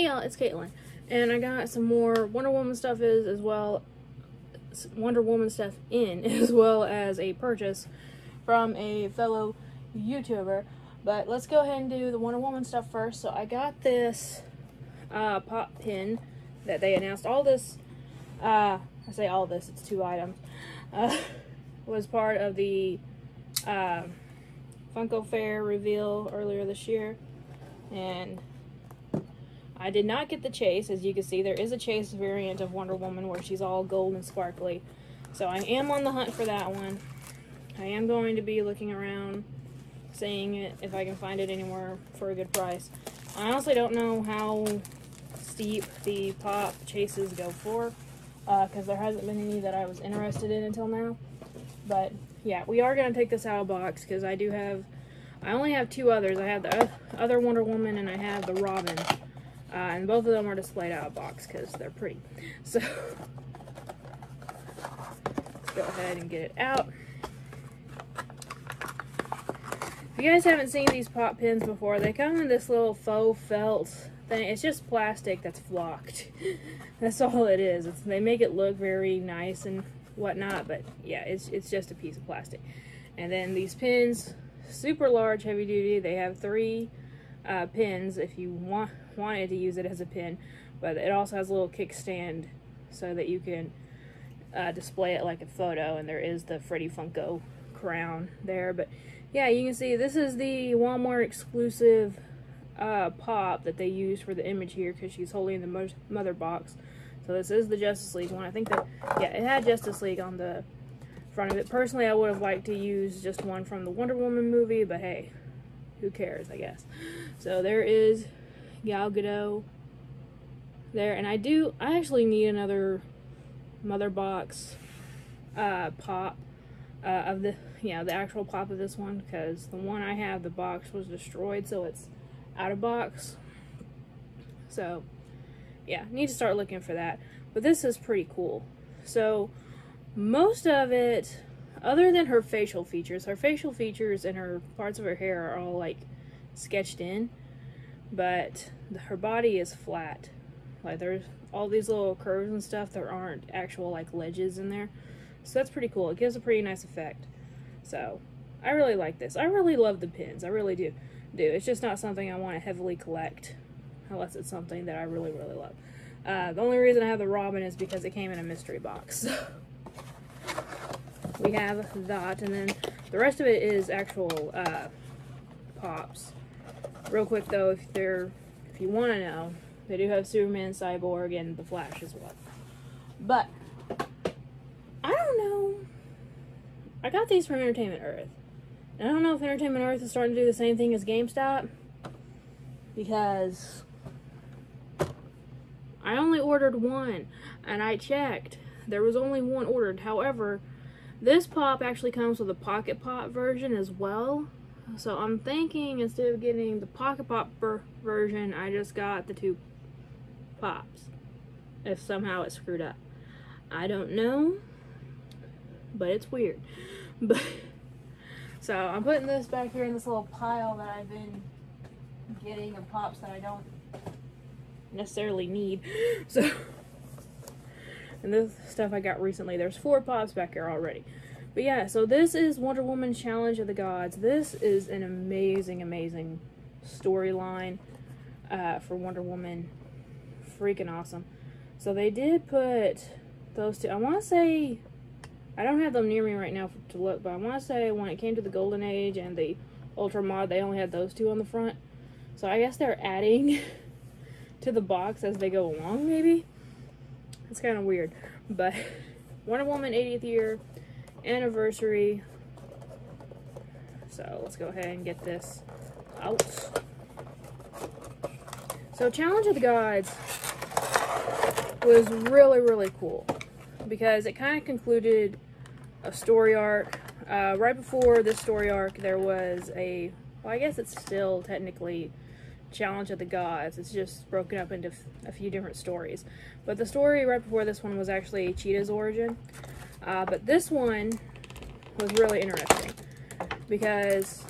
Hey y'all, it's Caitlyn, and I got some more Wonder Woman stuff is as well Wonder Woman stuff in as well as a purchase from a fellow YouTuber. But let's go ahead and do the Wonder Woman stuff first. So I got this uh, pop pin that they announced. All this, uh, I say all this, it's two items, uh, was part of the uh, Funko Fair reveal earlier this year. And I did not get the chase. As you can see, there is a chase variant of Wonder Woman where she's all gold and sparkly. So I am on the hunt for that one. I am going to be looking around, seeing it if I can find it anywhere for a good price. I honestly don't know how steep the pop chases go for, because uh, there hasn't been any that I was interested in until now. But yeah, we are going to take this out of box, because I do have, I only have two others. I have the other Wonder Woman, and I have the Robin. Uh, and both of them are displayed out of box because they're pretty. So, let's go ahead and get it out. If you guys haven't seen these pop pins before, they come in this little faux felt thing. It's just plastic that's flocked. that's all it is. It's, they make it look very nice and whatnot, but yeah, it's, it's just a piece of plastic. And then these pins, super large, heavy duty. They have three uh, pins if you want wanted to use it as a pin, but it also has a little kickstand so that you can uh, display it like a photo, and there is the Freddy Funko crown there. But yeah, you can see this is the Walmart exclusive uh, pop that they use for the image here because she's holding the mother box. So this is the Justice League one. I think that, yeah, it had Justice League on the front of it. Personally, I would have liked to use just one from the Wonder Woman movie, but hey, who cares, I guess. So there is Gal Gadot there. And I do, I actually need another mother box uh, pop uh, of the, yeah, the actual pop of this one because the one I have, the box was destroyed, so it's out of box. So, yeah, need to start looking for that. But this is pretty cool. So, most of it, other than her facial features, her facial features and her parts of her hair are all like sketched in but her body is flat. Like there's all these little curves and stuff. There aren't actual like ledges in there. So that's pretty cool. It gives a pretty nice effect. So I really like this. I really love the pins. I really do. Do. It's just not something I want to heavily collect unless it's something that I really, really love. Uh, the only reason I have the Robin is because it came in a mystery box. we have that, and then the rest of it is actual uh, pops. Real quick though, if they're if you want to know, they do have Superman, Cyborg, and the Flash as well. But I don't know. I got these from Entertainment Earth. And I don't know if Entertainment Earth is starting to do the same thing as GameStop because I only ordered one and I checked. There was only one ordered. However, this pop actually comes with a pocket pop version as well. So I'm thinking instead of getting the Pocket Pop version, I just got the two pops. If somehow it's screwed up. I don't know, but it's weird. But So I'm putting this back here in this little pile that I've been getting of pops that I don't necessarily need. So, and this stuff I got recently, there's four pops back here already. But yeah, so this is Wonder Woman Challenge of the Gods. This is an amazing, amazing storyline uh, for Wonder Woman. Freaking awesome. So they did put those two. I want to say, I don't have them near me right now to look, but I want to say when it came to the Golden Age and the Ultra Mod, they only had those two on the front. So I guess they're adding to the box as they go along, maybe? It's kind of weird. But Wonder Woman 80th year anniversary. So let's go ahead and get this out. So Challenge of the Gods was really, really cool because it kind of concluded a story arc. Uh, right before this story arc, there was a, well, I guess it's still technically Challenge of the Gods. It's just broken up into a few different stories. But the story right before this one was actually Cheetah's origin. Uh, but this one was really interesting because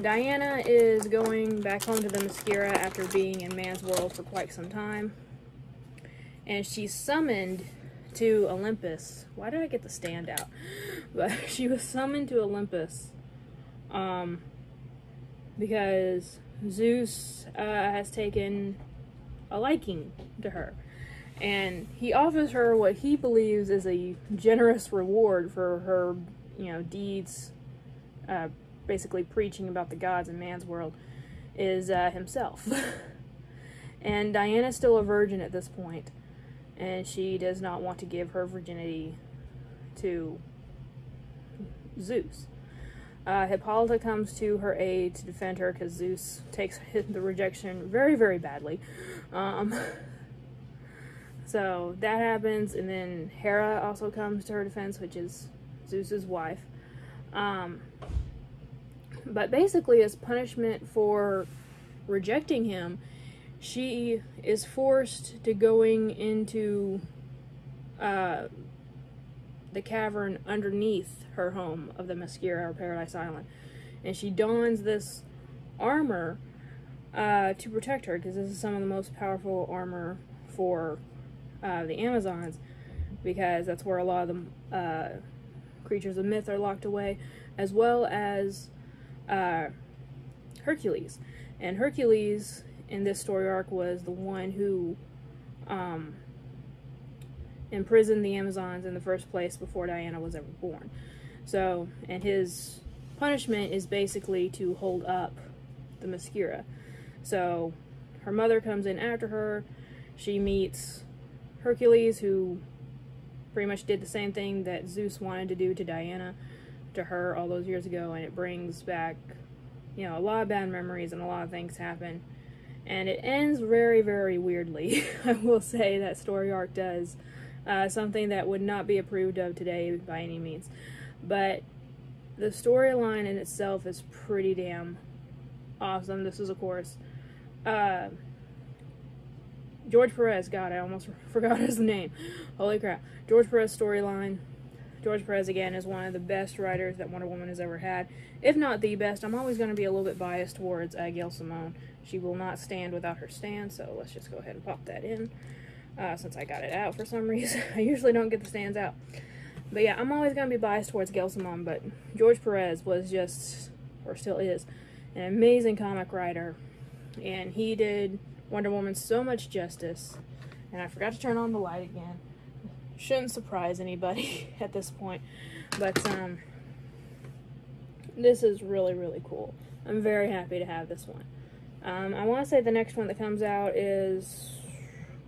Diana is going back home to the Themyscira after being in man's world for quite some time. And she's summoned to Olympus. Why did I get the stand out? But she was summoned to Olympus um, because Zeus uh, has taken a liking to her. And he offers her what he believes is a generous reward for her, you know, deeds, uh, basically preaching about the gods in man's world, is uh, himself. and Diana's still a virgin at this point, and she does not want to give her virginity to Zeus. Uh, Hippolyta comes to her aid to defend her because Zeus takes the rejection very, very badly. Um, so that happens, and then Hera also comes to her defense, which is Zeus's wife. Um, but basically, as punishment for rejecting him, she is forced to going into uh, the cavern underneath her home of the Themyscira or Paradise Island. And she dons this armor uh, to protect her because this is some of the most powerful armor for uh, the Amazons because that's where a lot of the uh, creatures of myth are locked away, as well as uh, Hercules. And Hercules in this story arc was the one who um, imprisoned the Amazons in the first place before Diana was ever born. So, and his punishment is basically to hold up the Themyscira. So, her mother comes in after her. She meets Hercules, who pretty much did the same thing that Zeus wanted to do to Diana, to her all those years ago, and it brings back, you know, a lot of bad memories and a lot of things happen. And it ends very, very weirdly. I will say that story arc does. Uh, something that would not be approved of today by any means. But the storyline in itself is pretty damn awesome. This is, of course, uh, George Perez. God, I almost forgot his name. Holy crap. George Perez storyline. George Perez, again, is one of the best writers that Wonder Woman has ever had. If not the best, I'm always going to be a little bit biased towards uh, Gail Simone. She will not stand without her stand, so let's just go ahead and pop that in. Uh, since I got it out for some reason. I usually don't get the stands out. But yeah, I'm always going to be biased towards Gail but George Perez was just, or still is, an amazing comic writer. And he did Wonder Woman so much justice. And I forgot to turn on the light again. Shouldn't surprise anybody at this point. But, um, this is really, really cool. I'm very happy to have this one. Um, I want to say the next one that comes out is,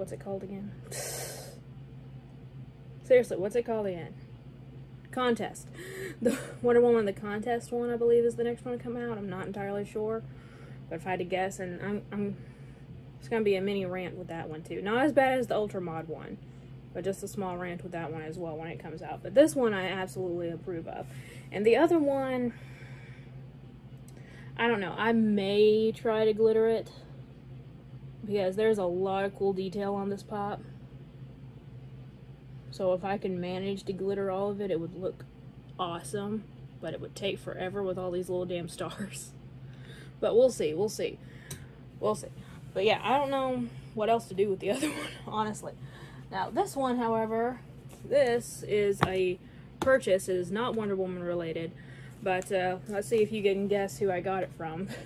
what's it called again? Seriously, what's it called again? Contest. The Wonder Woman the Contest one, I believe, is the next one to come out. I'm not entirely sure. But if I had to guess, and I'm, I'm it's going to be a mini rant with that one too. Not as bad as the Ultra Mod one, but just a small rant with that one as well when it comes out. But this one I absolutely approve of. And the other one, I don't know. I may try to glitter it because there's a lot of cool detail on this pop. So if I can manage to glitter all of it, it would look awesome. But it would take forever with all these little damn stars. But we'll see. We'll see. We'll see. But yeah, I don't know what else to do with the other one, honestly. Now, this one, however, this is a purchase. It is not Wonder Woman related. But uh, let's see if you can guess who I got it from.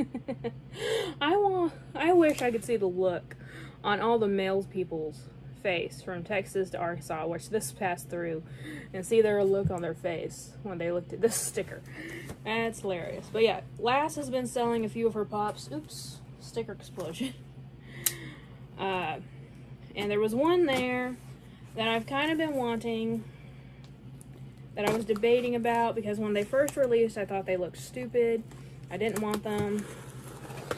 I want. I wish I could see the look on all the male people's face from Texas to Arkansas, which this passed through, and see their look on their face when they looked at this sticker. That's hilarious. But yeah, Lass has been selling a few of her pops. Oops, sticker explosion. Uh, and there was one there that I've kind of been wanting that I was debating about because when they first released, I thought they looked stupid. I didn't want them.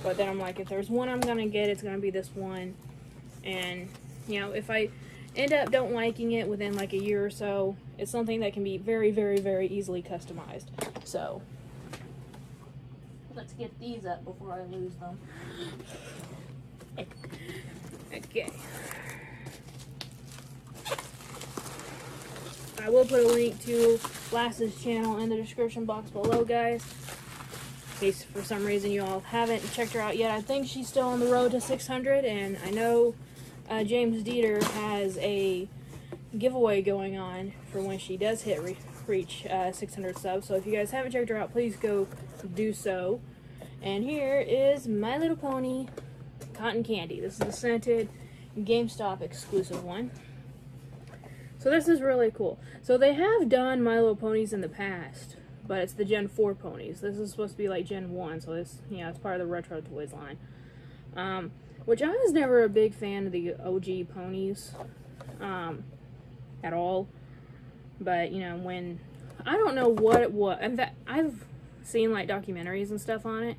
But then I'm like, if there's one I'm going to get, it's going to be this one. And, you know, if I end up don't liking it within like a year or so, it's something that can be very, very, very easily customized. So, let's get these up before I lose them. Okay. I will put a link to Lass's channel in the description box below, guys. Case for some reason you all haven't checked her out yet. I think she's still on the road to 600, and I know uh, James Dieter has a giveaway going on for when she does hit re- reach uh, 600 subs. So if you guys haven't checked her out, please go do so. And here is My Little Pony Cotton Candy. This is the scented GameStop exclusive one. So this is really cool. So they have done My Little Ponies in the past, but it's the Gen 4 ponies. This is supposed to be like Gen 1, so this, know, it's part of the Retro Toys line. Um, which I was never a big fan of the OG ponies um, at all. But, you know, when, I don't know what it was, and fact, I've seen like documentaries and stuff on it.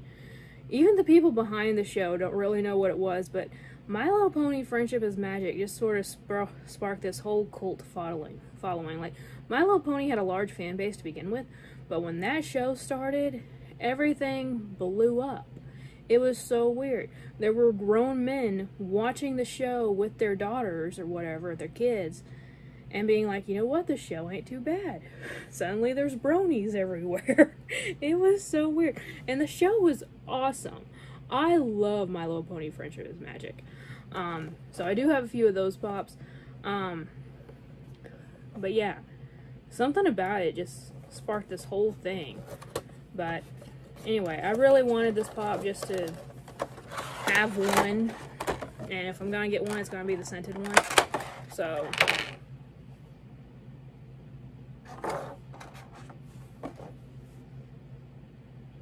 Even the people behind the show don't really know what it was, but My Little Pony Friendship is Magic just sort of spar sparked this whole cult following. Following like My Little Pony had a large fan base to begin with, but when that show started, everything blew up. It was so weird. There were grown men watching the show with their daughters or whatever, their kids, and being like, you know what, the show ain't too bad. Suddenly there's bronies everywhere. it was so weird. And the show was awesome. I love My Little Pony Friendship is Magic. Um, so I do have a few of those pops. Um, but yeah, something about it just sparked this whole thing. But anyway, I really wanted this pop just to have one. And if I'm going to get one, it's going to be the scented one. So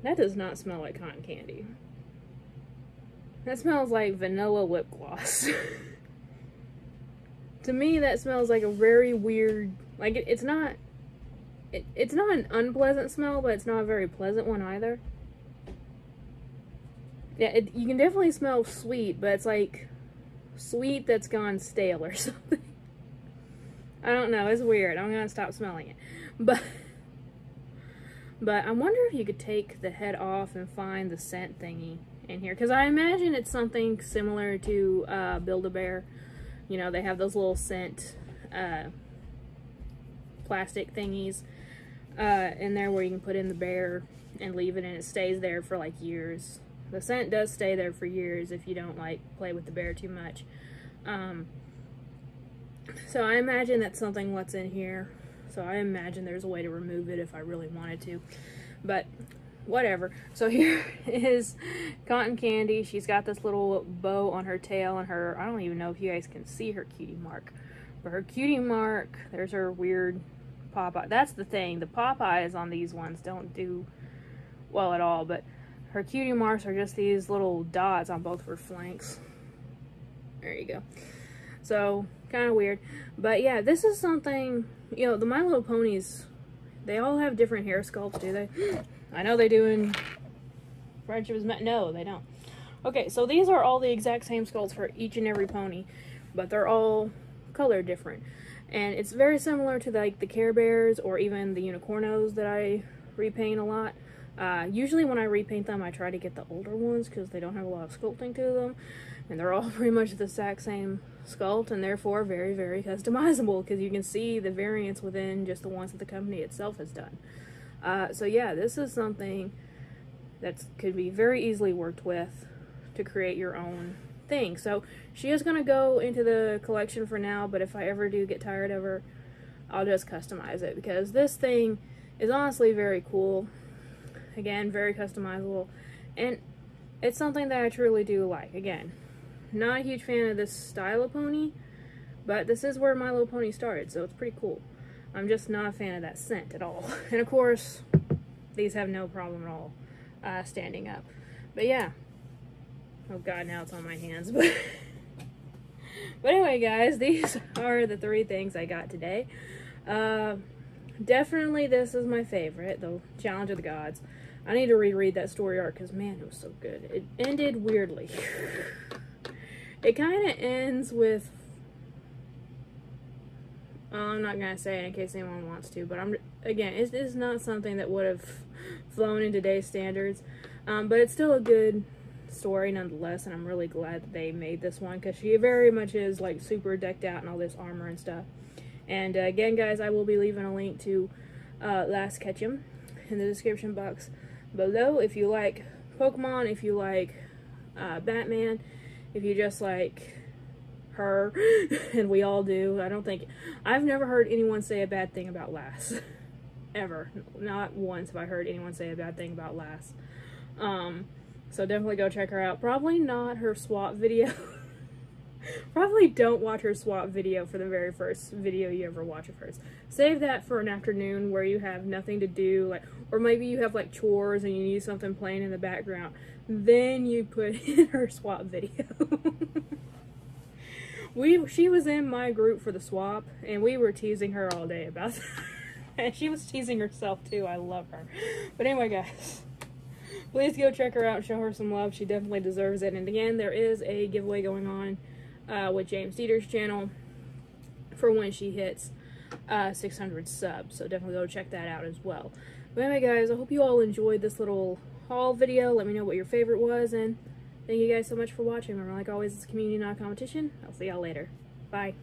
That does not smell like cotton candy. That smells like vanilla lip gloss. to me, that smells like a very weird, like it, it's not, it, it's not an unpleasant smell, but it's not a very pleasant one either. Yeah, it, you can definitely smell sweet, but it's like sweet that's gone stale or something. I don't know, it's weird. I'm gonna stop smelling it. But but I wonder if you could take the head off and find the scent thingy in here. Because I imagine it's something similar to uh, Build-A-Bear. You know, they have those little scent uh, plastic thingies uh, in there where you can put in the bear and leave it and it stays there for like years. The scent does stay there for years if you don't like play with the bear too much. Um, so I imagine that's something what's in here. So I imagine there's a way to remove it if I really wanted to. But whatever. So here is Cotton Candy. She's got this little bow on her tail and her, I don't even know if you guys can see her cutie mark. But her cutie mark, there's her weird pop eye. That's the thing. The Popeyes on these ones don't do well at all. But her cutie marks are just these little dots on both of her flanks. There you go. So, kind of weird. But yeah, this is something you know, the My Little Ponies, they all have different hair sculpts, do they? I know they do in Friendship is Met. No, they don't. Okay, so these are all the exact same sculpts for each and every pony, but they're all color different. And it's very similar to like the Care Bears or even the Unicornos that I repaint a lot. Uh, usually when I repaint them, I try to get the older ones because they don't have a lot of sculpting to them. And they're all pretty much the exact same sculpt and therefore very, very customizable because you can see the variance within just the ones that the company itself has done. Uh, so yeah, this is something that could be very easily worked with to create your own thing. So she is going to go into the collection for now, but if I ever do get tired of her, I'll just customize it because this thing is honestly very cool. Again, very customizable. And it's something that I truly do like. Again, not a huge fan of this style of pony, but this is where My Little Pony started, so it's pretty cool. I'm just not a fan of that scent at all. And of course, these have no problem at all uh, standing up. But yeah. Oh god, now it's on my hands. But, but anyway, guys, these are the three things I got today. Uh, definitely this is my favorite, the Challenge of the Gods. I need to reread that story arc because, man, it was so good. It ended weirdly. It kind of ends with. I'm not gonna say it in case anyone wants to, but I'm again, it's, it's not something that would have flown in today's standards, um, but it's still a good story nonetheless, and I'm really glad that they made this one because she very much is like super decked out and all this armor and stuff. And uh, again, guys, I will be leaving a link to uh, Lass Ketchum in the description box below if you like Pokemon, if you like uh, Batman, if you just like her, and we all do. I don't think I've never heard anyone say a bad thing about Lass. Ever. Not once have I heard anyone say a bad thing about Lass. Um, so definitely go check her out. Probably not her swap video. Probably don't watch her swap video for the very first video you ever watch of hers. Save that for an afternoon where you have nothing to do, like, or maybe you have like chores and you need something playing in the background. Then you put in her swap video. we she was in my group for the swap, and we were teasing her all day about that. and she was teasing herself too. I love her. But anyway, guys please go check her out show her some love she definitely deserves it and again there is a giveaway going on uh, with James Dieter's channel for when she hits uh, 600 subs. So definitely go check that out as well. But anyway, guys, I hope you all enjoyed this little haul video. Let me know what your favorite was, and thank you guys so much for watching. Remember, like always, it's community, not competition. I'll see y'all later. Bye.